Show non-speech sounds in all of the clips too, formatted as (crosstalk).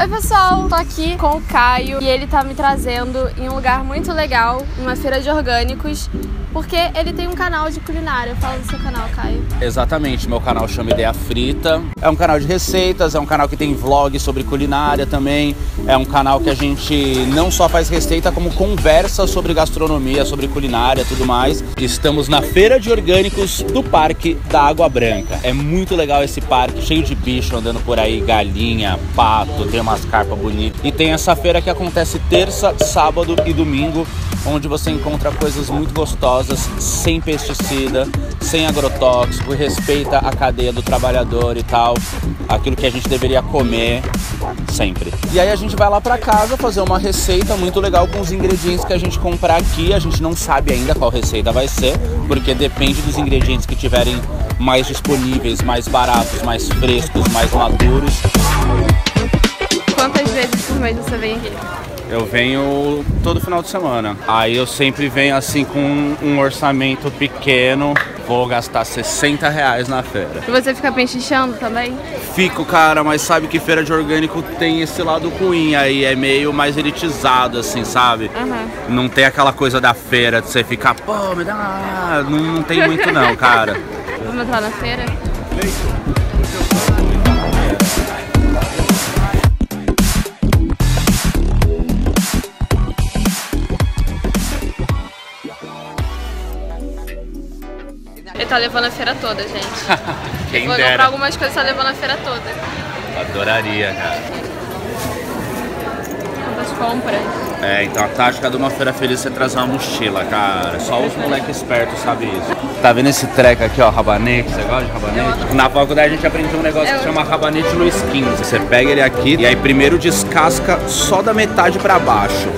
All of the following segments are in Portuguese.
Oi pessoal, tô aqui com o Caio e ele tá me trazendo em um lugar muito legal, uma feira de orgânicos, porque ele tem um canal de culinária. Fala do seu canal, Caio. Exatamente, meu canal chama Ideia Frita. É um canal de receitas, é um canal que tem vlog sobre culinária também. É um canal que a gente não só faz receita, como conversa sobre gastronomia, sobre culinária tudo mais. Estamos na Feira de Orgânicos do Parque da Água Branca. É muito legal esse parque, cheio de bicho andando por aí, galinha, pato, tem umas carpas bonitas. E tem essa feira que acontece terça, sábado e domingo, onde você encontra coisas muito gostosas, sem pesticida, sem agrotóxico, respeita a cadeia do trabalhador e tal, aquilo que a gente deveria comer sempre. E aí a gente vai lá para casa fazer uma receita muito legal com os ingredientes que a gente comprar aqui. A gente não sabe ainda qual receita vai ser, porque depende dos ingredientes que tiverem mais disponíveis, mais baratos, mais frescos, mais maduros. Mês você vem aqui? Eu venho todo final de semana. Aí eu sempre venho assim com um orçamento pequeno. Vou gastar 60 reais na feira. E você fica pechinchando também? Fico, cara, mas sabe que feira de orgânico tem esse lado ruim aí. É meio mais elitizado, assim, sabe? Uhum. Não tem aquela coisa da feira de você ficar, pô, me dá. Não, não tem muito, não, cara. (laughs) Vamos entrar na feira? Ele tá levando a feira toda, gente. (laughs) Quem Vou dera. comprar algumas coisas, tá levando a feira toda. Adoraria, cara. Quantas compras? É, então a tática de uma feira feliz é trazer uma mochila, cara. Só os moleques espertos sabem isso. Tá vendo esse treco aqui, ó, rabanete? Você gosta de rabanete? Na faculdade a gente aprendeu um negócio que chama rabanete no skin. Você pega ele aqui e aí primeiro descasca só da metade pra baixo.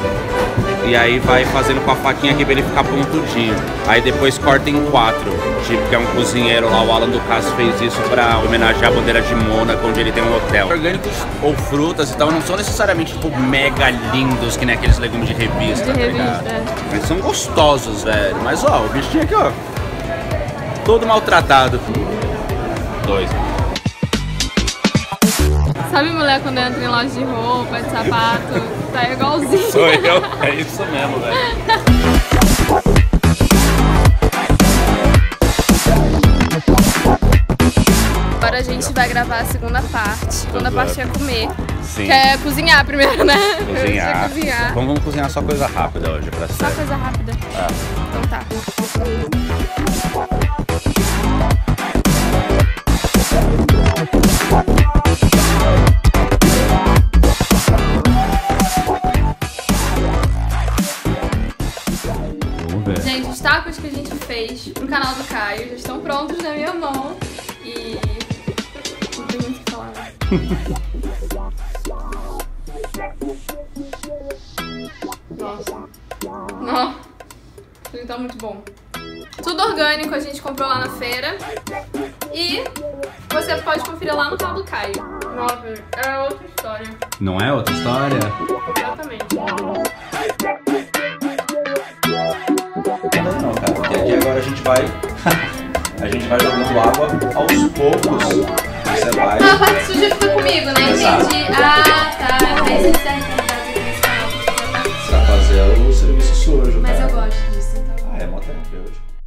E aí vai fazendo com a faquinha aqui pra ele ficar pontudinho. Aí depois corta em quatro. Tipo, que é um cozinheiro lá, o Alan Ducasse fez isso pra homenagear a bandeira de Mônaco, onde ele tem um hotel. Orgânicos ou frutas e tal não são necessariamente, tipo, mega lindos, que nem aqueles legumes de revista, De tá ligado? é. Mas são gostosos, velho. Mas ó, o bichinho aqui, ó. Todo maltratado. Dois. Sabe mulher quando entra em loja de roupa, de sapato? Tá igualzinho. Sou eu. É isso mesmo, velho. (laughs) Agora a gente vai gravar a segunda parte. A segunda parte é comer. Sim. Que é cozinhar primeiro, né? Cozinhar. cozinhar. Vamos, vamos cozinhar só coisa rápida hoje pra Só série. coisa rápida. Ah. Então tá. Vamos ver. Gente, os tacos que a gente fez pro canal do Caio já estão prontos Nossa. Não. Isso tá muito bom. Tudo orgânico a gente comprou lá na feira. E você pode conferir lá no canal do Caio. Nossa, é outra história. Não é outra história? Exatamente. Ainda não, cara. Porque aqui agora a gente vai. (laughs) a gente vai jogando água aos poucos. Você vai. Ah, a parte suja fica comigo, né? Exato. Entendi. Ah, tá.